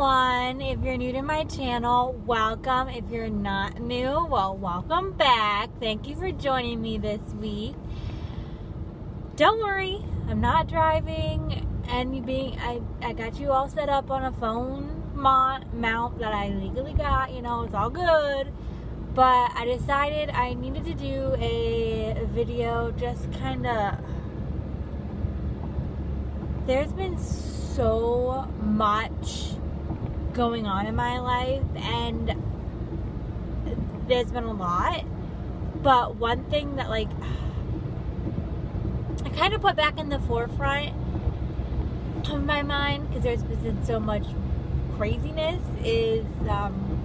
everyone. If you're new to my channel, welcome. If you're not new, well, welcome back. Thank you for joining me this week. Don't worry, I'm not driving and being I, I got you all set up on a phone mount that I legally got, you know, it's all good. But I decided I needed to do a video just kind of there's been so much going on in my life and there's been a lot but one thing that like I kind of put back in the forefront of my mind because there's been so much craziness is um,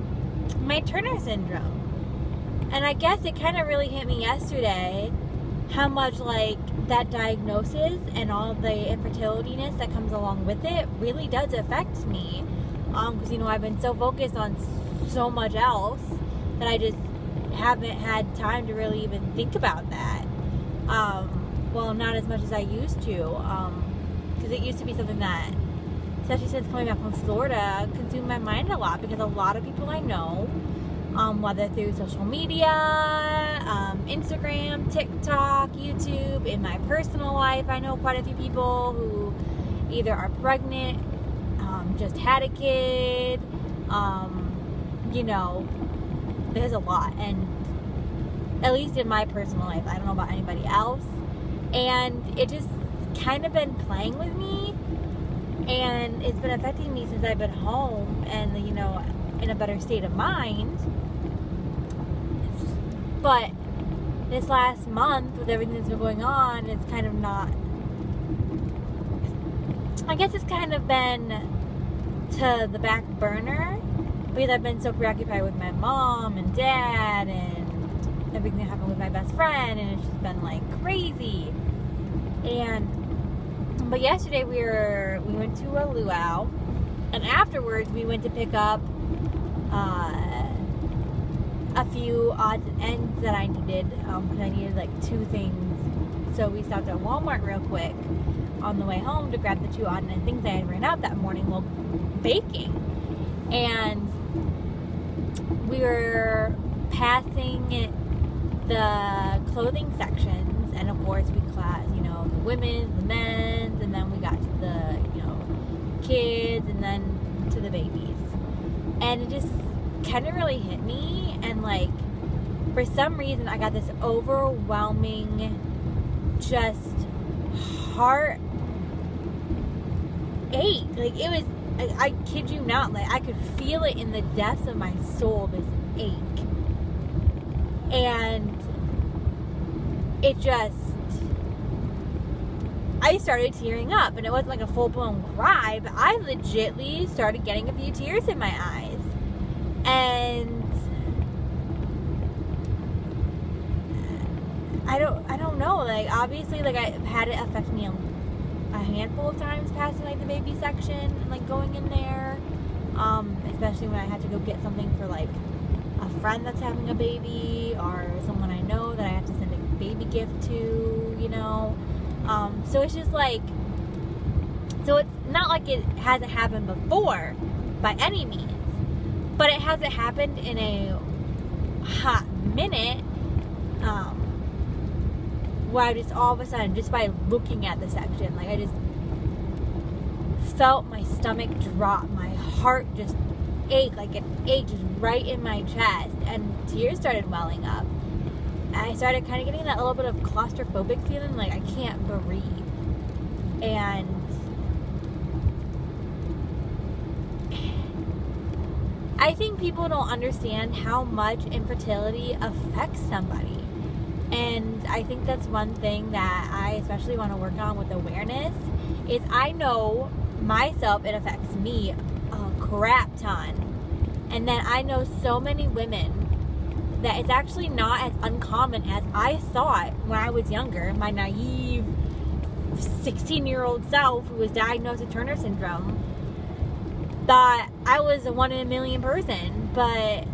my Turner syndrome and I guess it kind of really hit me yesterday how much like that diagnosis and all the infertilityness that comes along with it really does affect me. Um, because you know I've been so focused on so much else that I just haven't had time to really even think about that. Um, well, not as much as I used to. Um, because it used to be something that, especially since coming back from Florida, consumed my mind a lot because a lot of people I know um, whether through social media, um, Instagram, TikTok, YouTube, in my personal life. I know quite a few people who either are pregnant, um, just had a kid, um, you know, there's a lot. And at least in my personal life, I don't know about anybody else. And it just kind of been playing with me. And it's been affecting me since I've been home and, you know, in a better state of mind. But this last month, with everything that's been going on, it's kind of not. I guess it's kind of been to the back burner because I've been so preoccupied with my mom and dad and everything that happened with my best friend, and it's just been like crazy. And but yesterday we were we went to a luau, and afterwards we went to pick up. Uh, a few odds and ends that I needed because um, I needed like two things. So we stopped at Walmart real quick on the way home to grab the two odd things I had ran out that morning while baking. And we were passing the clothing sections, and of course we class, you know, the women's, the men's, and then we got to the, you know, kids, and then to the babies. And it just kind of really hit me and like for some reason I got this overwhelming just heart ache like it was I, I kid you not like I could feel it in the depths of my soul this ache. And it just I started tearing up and it wasn't like a full-blown cry but I legitly started getting a few tears in my eyes. And I don't I don't know like obviously like I've had it affect me a, handful of times passing like the baby section and like going in there um, especially when I had to go get something for like a friend that's having a baby or someone I know that I have to send a baby gift to you know um, so it's just like so it's not like it hasn't happened before by any means but it hasn't happened in a hot minute. Um, where I just all of a sudden, just by looking at the section, like I just felt my stomach drop, my heart just ache, like it ached just right in my chest, and tears started welling up. I started kind of getting that little bit of claustrophobic feeling, like I can't breathe. And I think people don't understand how much infertility affects somebody. And I think that's one thing that I especially want to work on with awareness is I know myself it affects me a crap ton. And then I know so many women that it's actually not as uncommon as I thought when I was younger. My naive 16 year old self who was diagnosed with Turner syndrome thought I was a one in a million person, but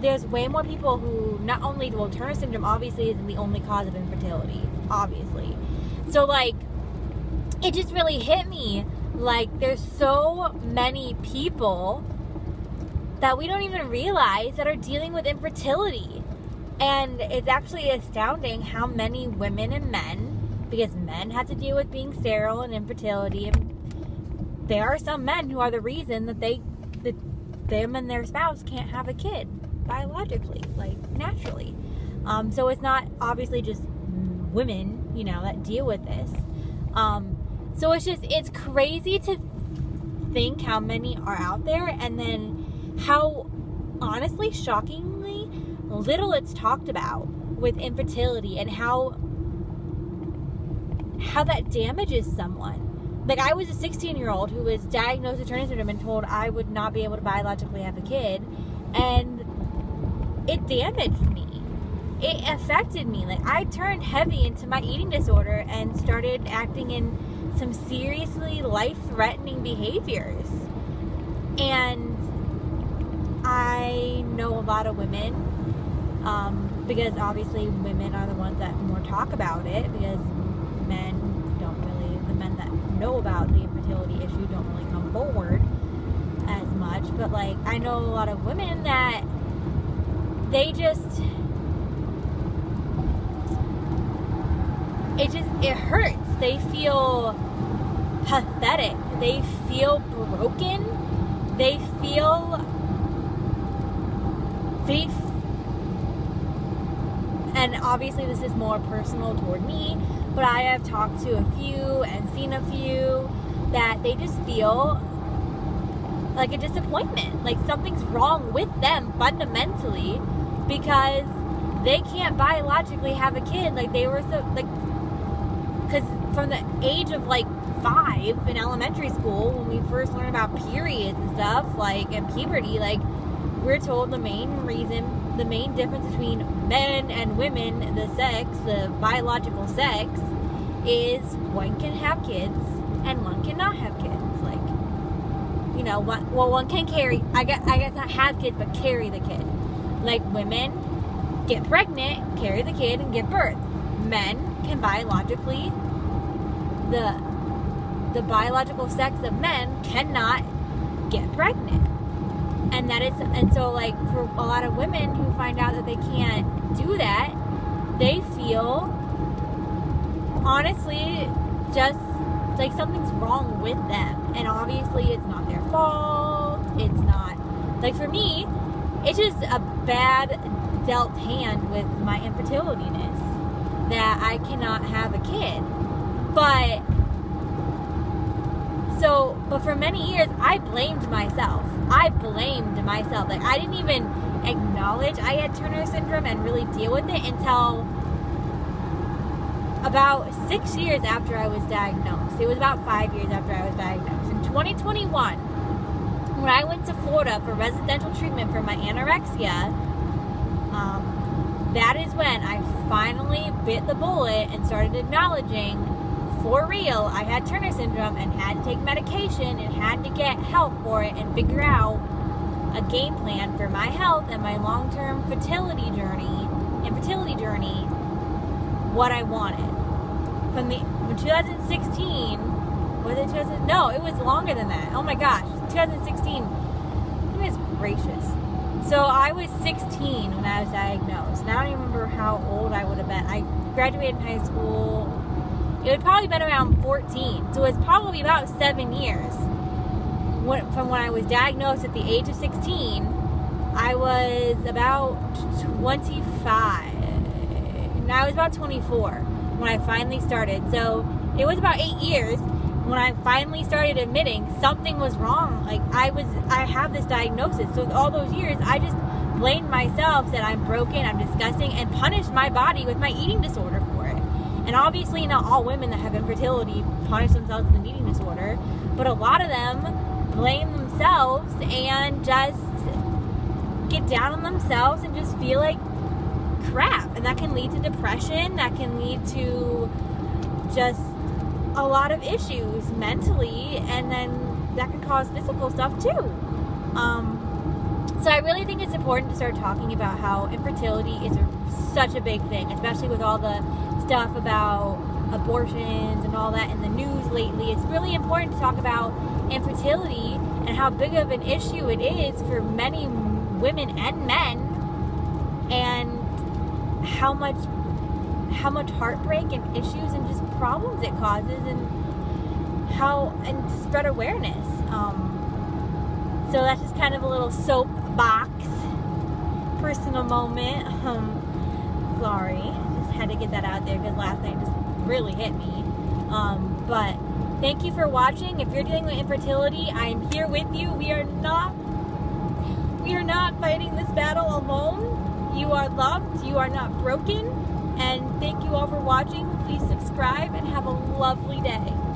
there's way more people who not only well Turner syndrome obviously isn't the only cause of infertility, obviously. So like it just really hit me Like, there's so many people that we don't even realize that are dealing with infertility. And it's actually astounding how many women and men, because men have to deal with being sterile and infertility, and there are some men who are the reason that they, that them and their spouse can't have a kid biologically, like naturally. Um, so it's not obviously just women, you know, that deal with this. Um, so it's just, it's crazy to think how many are out there and then how honestly, shockingly, little it's talked about with infertility and how how that damages someone. Like I was a 16 year old who was diagnosed with Turner syndrome and told I would not be able to biologically have a kid, and it damaged me it affected me. Like I turned heavy into my eating disorder and started acting in some seriously life-threatening behaviors. And I know a lot of women um, because obviously women are the ones that more talk about it because men don't really the men that know about the infertility issue don't really come forward as much but like I know a lot of women that they just it just it hurts. They feel pathetic. They feel broken. They feel they and obviously this is more personal toward me, but I have talked to a few and seen a few that they just feel like a disappointment. Like something's wrong with them fundamentally because they can't biologically have a kid like they were so like because from the age of like five in elementary school, when we first learned about periods and stuff, like and puberty, like we're told the main reason, the main difference between men and women, the sex, the biological sex, is one can have kids and one cannot have kids. Like, you know, one, well, one can carry. I guess I guess not have kids, but carry the kid. Like women get pregnant, carry the kid, and give birth. Men can biologically the the biological sex of men cannot get pregnant. And that is and so like for a lot of women who find out that they can't do that, they feel honestly just like something's wrong with them. And obviously it's not their fault. It's not like for me, it's just a bad dealt hand with my infertilityness that I cannot have a kid. But so, but for many years, I blamed myself. I blamed myself. Like, I didn't even acknowledge I had Turner syndrome and really deal with it until about six years after I was diagnosed. It was about five years after I was diagnosed. In 2021, when I went to Florida for residential treatment for my anorexia, um, that is when I finally bit the bullet and started acknowledging for real I had Turner syndrome and had to take medication and had to get help for it and figure out a game plan for my health and my long-term fertility journey infertility journey what I wanted. From the from 2016 was it 2000 no it was longer than that oh my gosh 2016 goodness gracious so I was 16 when I was diagnosed. And I don't even remember how old I would have been. I graduated high school. It would probably been around 14. So it's probably about seven years from when I was diagnosed at the age of 16. I was about 25. And I was about 24 when I finally started. So it was about eight years when I finally started admitting something was wrong, like I was, I have this diagnosis. So all those years, I just blamed myself, said I'm broken, I'm disgusting, and punished my body with my eating disorder for it. And obviously, not all women that have infertility punish themselves with an eating disorder, but a lot of them blame themselves and just get down on themselves and just feel like crap. And that can lead to depression, that can lead to just a lot of issues mentally, and then that can cause physical stuff too. Um, so I really think it's important to start talking about how infertility is a, such a big thing, especially with all the stuff about abortions and all that in the news lately. It's really important to talk about infertility and how big of an issue it is for many women and men and how much how much heartbreak and issues and just problems it causes and how and to spread awareness. Um, so that's just kind of a little soapbox personal moment. Um, sorry just had to get that out there because last night just really hit me. Um, but thank you for watching. If you're dealing with infertility i'm here with you. We are not we are not fighting this battle alone. You are loved. You are not broken and thank you all for watching. Please subscribe and have a lovely day.